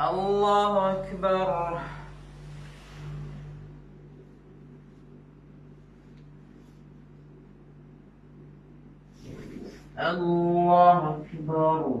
الله أكبر. الله أكبر.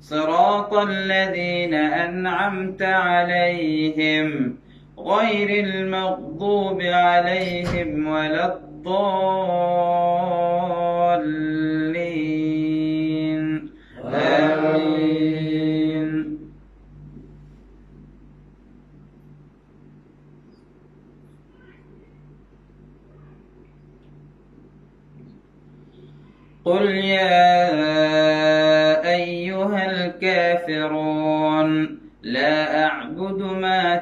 صراط الذين أنعمت عليهم غير المغضوب عليهم ولا الضالين. آمين. قل يا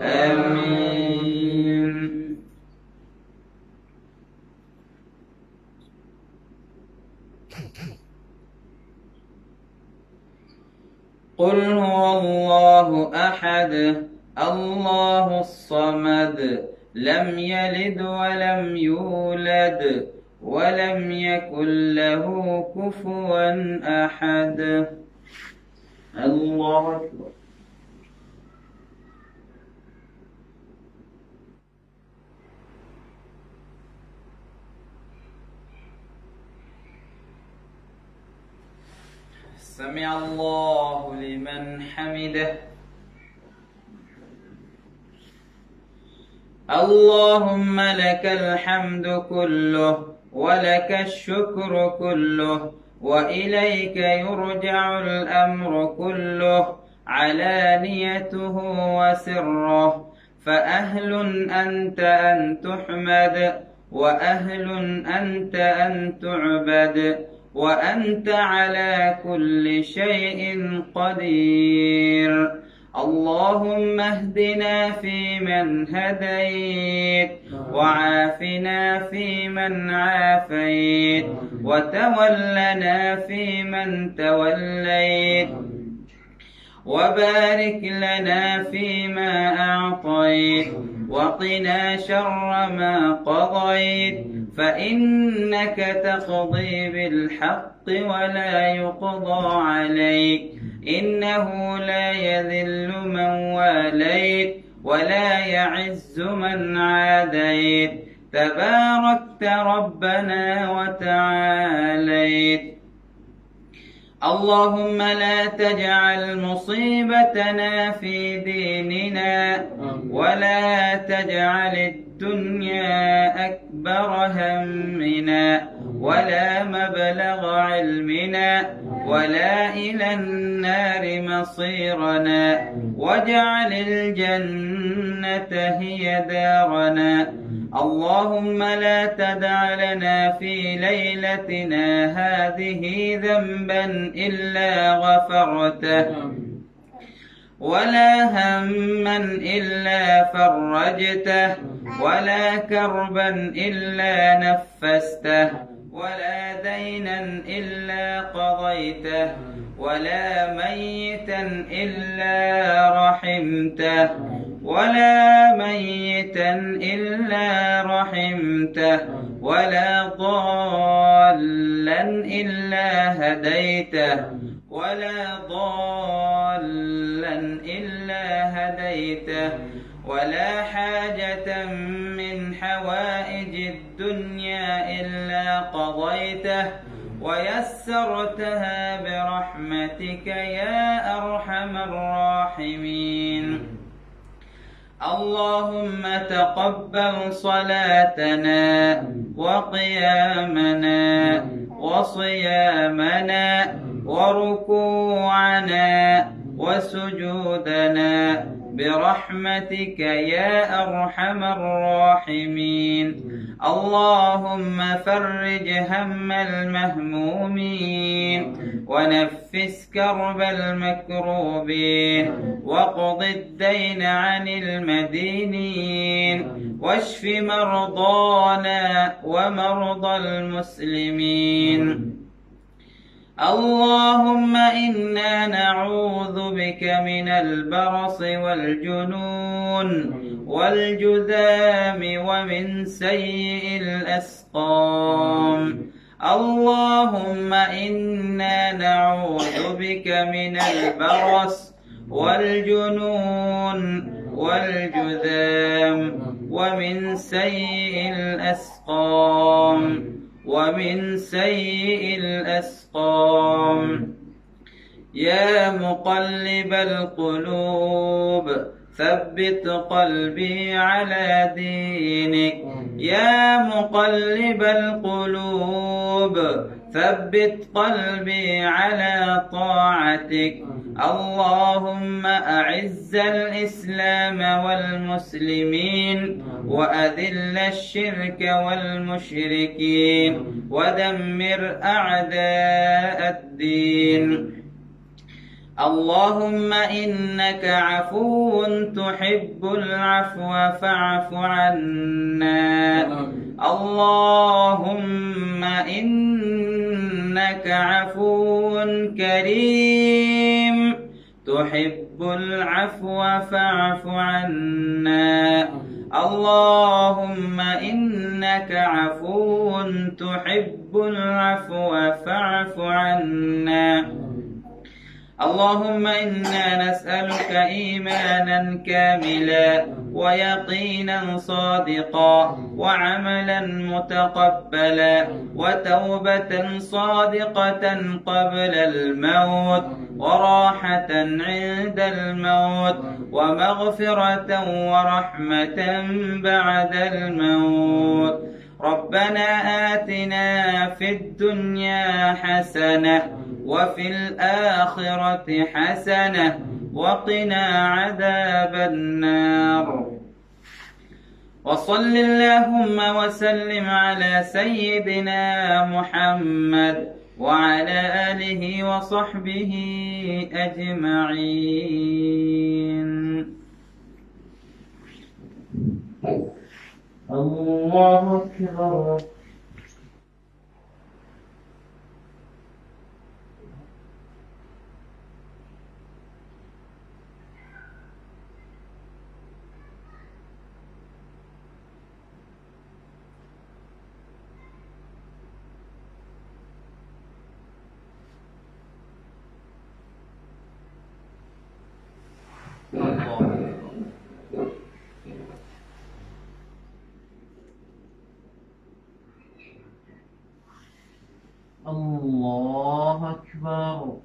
آمين. قل هو الله أحد الله الصمد لم يلد ولم يولد ولم يكن له كفوا أحد. الله أكبر. سمع الله لمن حمده. اللهم لك الحمد كله ولك الشكر كله. وإليك يرجع الأمر كله علانيته وسره. فأهل أنت أن تحمد وأهل أنت أن تعبد وأنت على كل شيء قدير. اللهم اهدنا فيمن هديت وعافنا فيمن عافيت وتولنا فيمن توليت وبارك لنا فيما أعطيت وقنا شر ما قضيت فإنك تقضي بالحق ولا يقضى عليك إنه لا يذل من واليت ولا يعز من عاديت. تباركت ربنا وتعاليت. اللهم لا تجعل مصيبتنا في ديننا ولا تجعل الدنيا أكبر همنا. ولا مبلغ علمنا ولا إلى النار مصيرنا واجعل الجنة هي دارنا. اللهم لا تدع لنا في ليلتنا هذه ذنبا إلا غفرته. ولا هما إلا فرجته. ولا كربا إلا نفسته. ولا دينا إلا قضيته ولا ميتا إلا رحمته ولا ميتا إلا رحمته ولا ضالا إلا هديته ولا ضالا إلا هديته ولا حاجة من حوائج الدنيا إلا قضيته ويسرتها برحمتك يا أرحم الراحمين. اللهم تقبل صلاتنا وقيامنا وصيامنا وركوعنا وسجودنا برحمتك يا أرحم الراحمين. اللهم فرج هم المهمومين ونفس كرب المكروبين وقض الدين عن المدينين واشف مرضانا ومرضى المسلمين. اللهم إنا نعوذ بك من البرص والجنون والجذام ومن سيء الأسقام. اللهم إنا نعوذ بك من البرص والجنون والجذام ومن سيء الأسقام. ومن سيء الأسقام. يا مقلب القلوب ثبت قلبي على دينك. يا مقلب القلوب ثبت قلبي على طاعتك. اللهم أعز الإسلام والمسلمين وأذل الشرك والمشركين ودمر أعداء الدين. اللهم إنك عفو تحب العفو فاعف عنا. اللهم إنك عفو كريم. تحب العفو فاعف عنا. اللهم إنك عفو تحب العفو فاعف عنا. اللهم إنا نسألك إيمانا كاملا. ويقينا صادقا وعملا متقبلا وتوبة صادقة قبل الموت وراحة عند الموت ومغفرة ورحمة بعد الموت. ربنا آتنا في الدنيا حسنة وفي الآخرة حسنة وقنا عذاب النار. وصل اللهم وسلم على سيدنا محمد وعلى آله وصحبه أجمعين. الله أكبر. الله